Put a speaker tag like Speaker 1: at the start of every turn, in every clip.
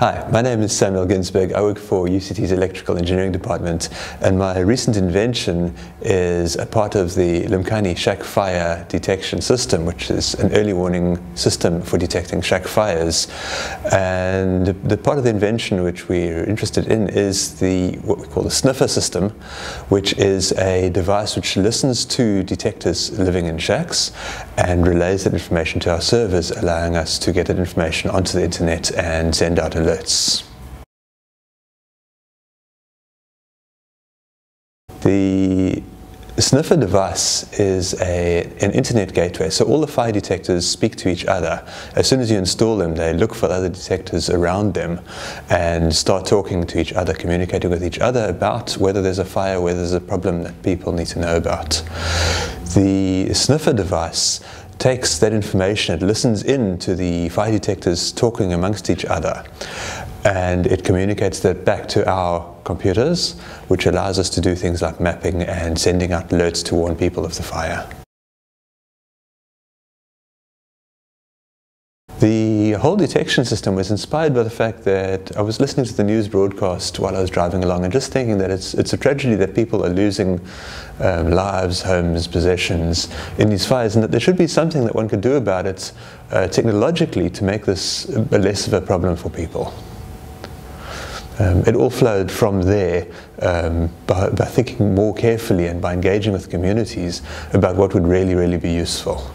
Speaker 1: Hi, my name is Samuel Ginsberg. I work for UCT's Electrical Engineering Department and my recent invention is a part of the Lumkani shack fire detection system, which is an early warning system for detecting shack fires. And the part of the invention which we're interested in is the what we call the sniffer system, which is a device which listens to detectors living in shacks and relays that information to our servers, allowing us to get that information onto the internet and send out alerts The sniffer device is a, an internet gateway, so all the fire detectors speak to each other. As soon as you install them, they look for other detectors around them and start talking to each other, communicating with each other about whether there's a fire, whether there's a problem that people need to know about. The sniffer device takes that information, it listens in to the fire detectors talking amongst each other, and it communicates that back to our computers, which allows us to do things like mapping and sending out alerts to warn people of the fire. The whole detection system was inspired by the fact that I was listening to the news broadcast while I was driving along and just thinking that it's, it's a tragedy that people are losing um, lives, homes, possessions in these fires and that there should be something that one could do about it uh, technologically to make this a less of a problem for people. Um, it all flowed from there um, by, by thinking more carefully and by engaging with communities about what would really, really be useful.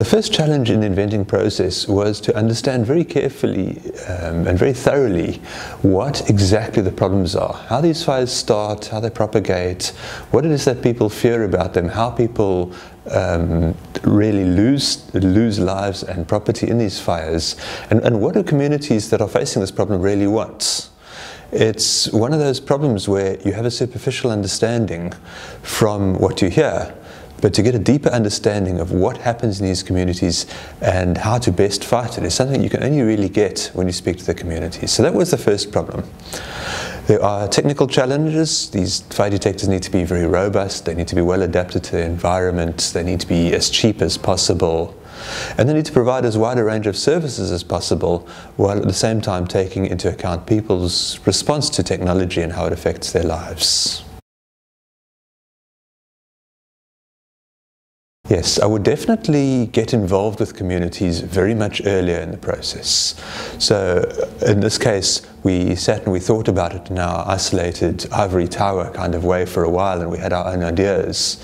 Speaker 1: The first challenge in the inventing process was to understand very carefully um, and very thoroughly what exactly the problems are, how these fires start, how they propagate, what it is that people fear about them, how people um, really lose, lose lives and property in these fires, and, and what do communities that are facing this problem really want. It's one of those problems where you have a superficial understanding from what you hear, but to get a deeper understanding of what happens in these communities and how to best fight it is something you can only really get when you speak to the communities. So that was the first problem. There are technical challenges. These fire detectors need to be very robust. They need to be well adapted to the environment. They need to be as cheap as possible. And they need to provide as wide a range of services as possible while at the same time taking into account people's response to technology and how it affects their lives. Yes, I would definitely get involved with communities very much earlier in the process. So uh, in this case, we sat and we thought about it in our isolated ivory tower kind of way for a while and we had our own ideas.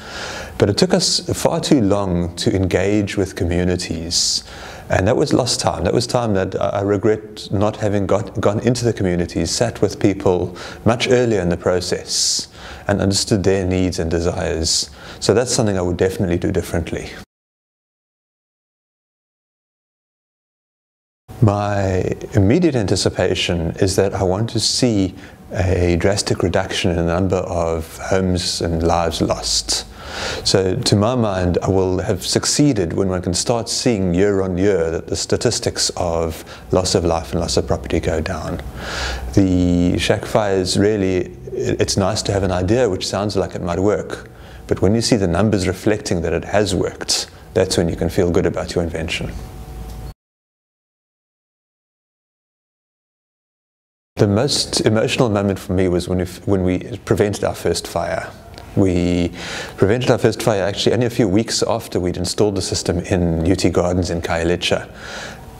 Speaker 1: But it took us far too long to engage with communities. And that was lost time. That was time that I regret not having got, gone into the communities, sat with people much earlier in the process and understood their needs and desires. So that's something I would definitely do differently. My immediate anticipation is that I want to see a drastic reduction in the number of homes and lives lost. So to my mind, I will have succeeded when one can start seeing year on year that the statistics of loss of life and loss of property go down. The shack fires really, it's nice to have an idea which sounds like it might work, but when you see the numbers reflecting that it has worked, that's when you can feel good about your invention. The most emotional moment for me was when we, when we prevented our first fire. We prevented our first fire actually only a few weeks after we'd installed the system in UT Gardens in Khayelitsha.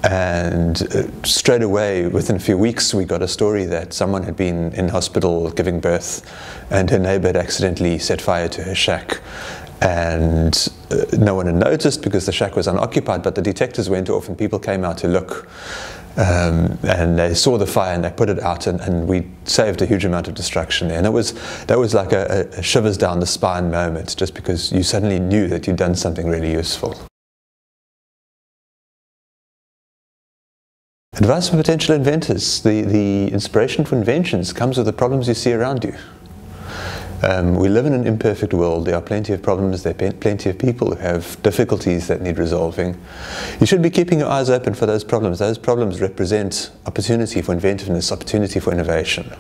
Speaker 1: And uh, straight away, within a few weeks, we got a story that someone had been in hospital giving birth and her neighbor had accidentally set fire to her shack. and uh, no one had noticed because the shack was unoccupied, but the detectors went off and people came out to look. Um, and they saw the fire and they put it out, and, and, we saved a huge amount of destruction there. And it was that was like a, a shivers down the spine moment, just because you suddenly knew that you'd done something really useful. Advice for potential inventors: the the inspiration for inventions comes with the problems you see around you. Um, we live in an imperfect world. There are plenty of problems. There are plenty of people who have difficulties that need resolving. You should be keeping your eyes open for those problems. Those problems represent opportunity for inventiveness, opportunity for innovation.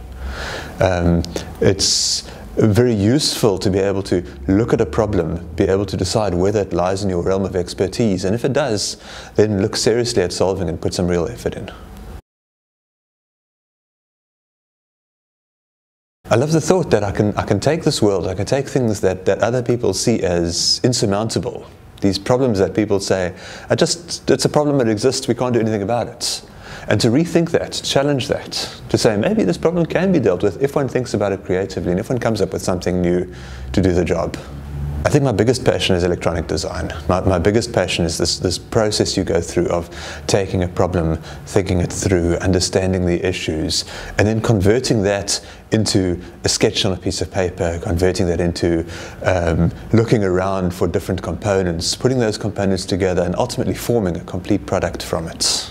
Speaker 1: Um, it's very useful to be able to look at a problem, be able to decide whether it lies in your realm of expertise, and if it does, then look seriously at solving and put some real effort in. I love the thought that I can, I can take this world, I can take things that, that other people see as insurmountable, these problems that people say, I just, it's a problem that exists, we can't do anything about it. And to rethink that, challenge that, to say maybe this problem can be dealt with if one thinks about it creatively and if one comes up with something new to do the job. I think my biggest passion is electronic design. My, my biggest passion is this, this process you go through of taking a problem, thinking it through, understanding the issues, and then converting that into a sketch on a piece of paper, converting that into um, looking around for different components, putting those components together, and ultimately forming a complete product from it.